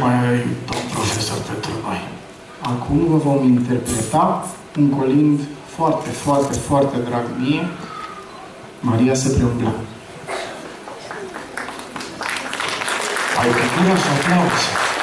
mai ai, domn profesor, pentru? Acum vă vom interpreta un colind foarte, foarte, foarte drag mie, Maria se preumbla. Ai venit și aplauze.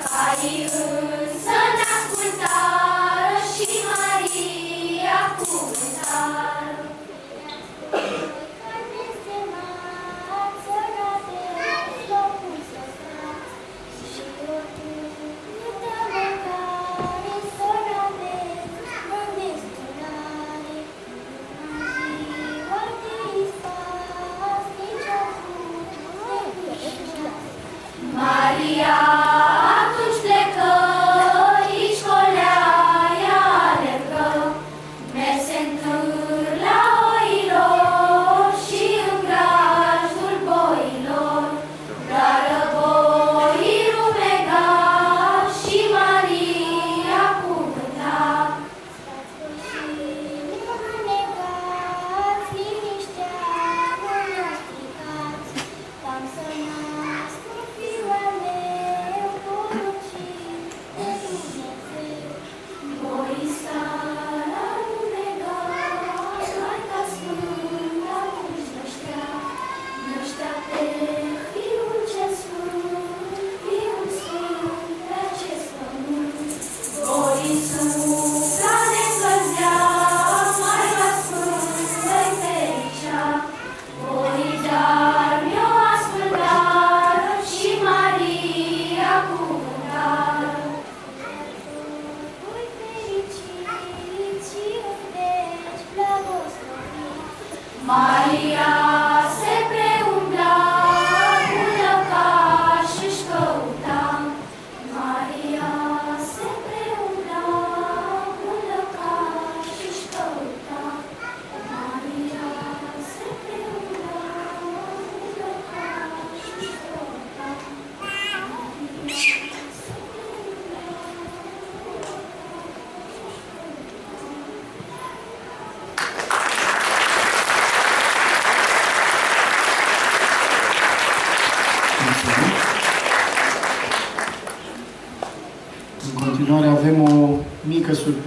I Kali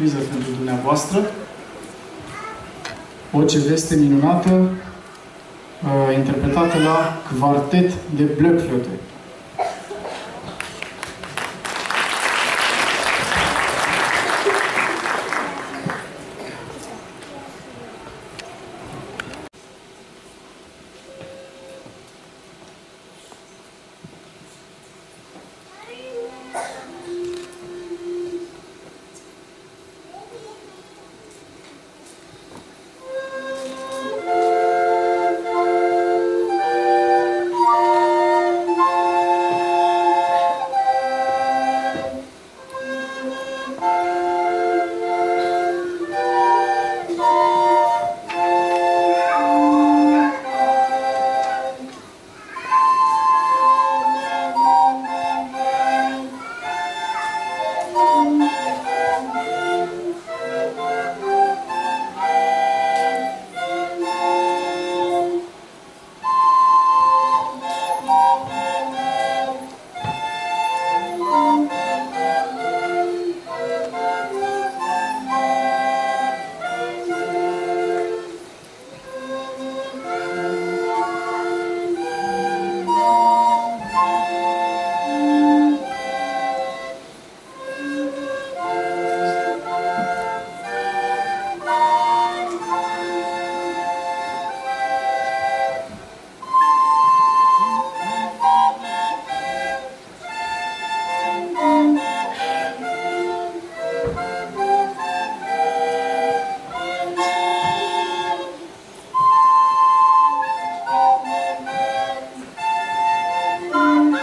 surpriză pentru dumneavoastră. O ce veste minunată, uh, interpretată la Quartet de Blöckflöte. Oh.